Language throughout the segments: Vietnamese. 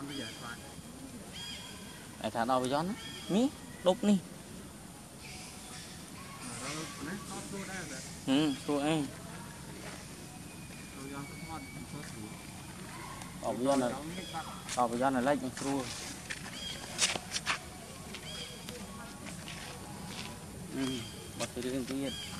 ន់វាស្វាយឯថាដល់វាយន់នេះដប់នេះណាអត់ទួដែរបាទហឹមទួអីទួយន់ខ្មត់ទួស្រួលអបយន់អបយន់លេខស្រួលអឺបាត់ទៅរឿងទៀត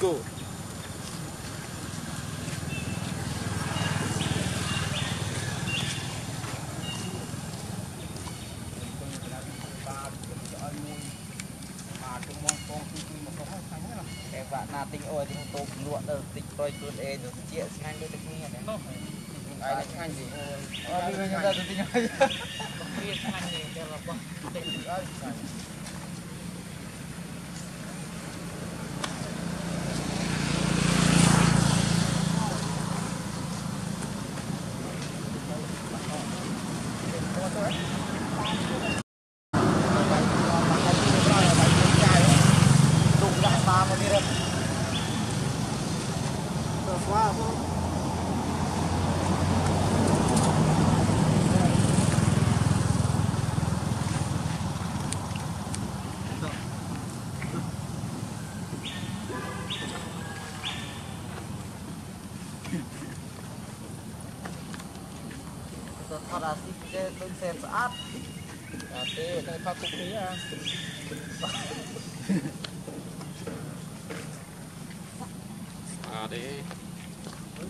go. Các bạn nào tinh ôi thì tôi luộn được tinh tôi luôn ê được chia sang đây được nghe này. Ai là khanh gì? Ờ, bây giờ tôi tinh ôi. ទៅ គេដូចសែនស្អាត à thế cái khóc cũng ý à à để thế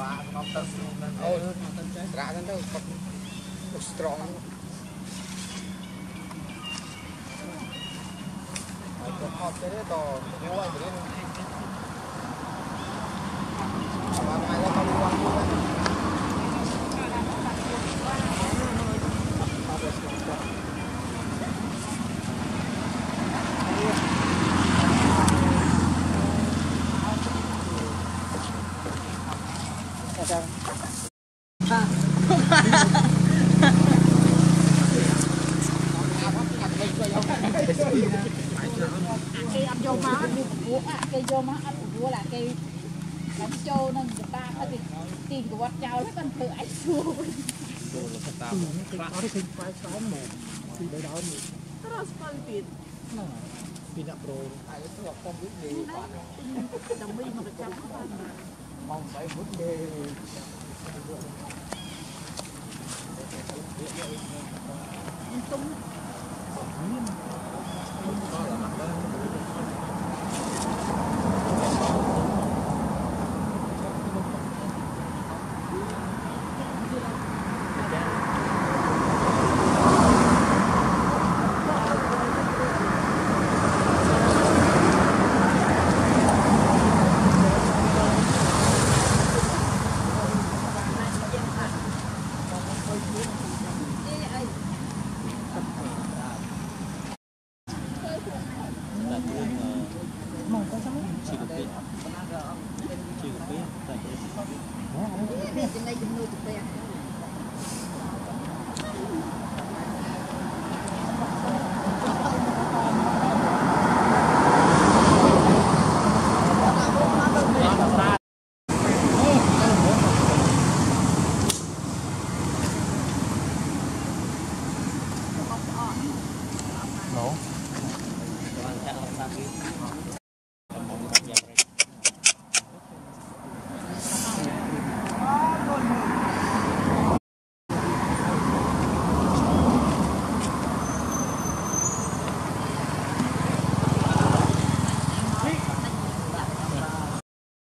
បាទក្នុងទឹកអូក្នុងទឹកចេះត្រាក់ហ្នឹងទៅគាត់ strong ហ្នឹងហើយគាត់អត់ទេតោះយកឲ្យរៀន cây ăn vô má ăn của cây vô má ăn của là cây làm trâu nên người ta có thì tiền của quạt trao lấy con thử ấy xuống terus konfit Pindah bro. Ayo tuh aku Thank you. តែខ្លួនមកទៅចាំជីវភាពជីវភាពតែអូចំណៃចំនួនទៅ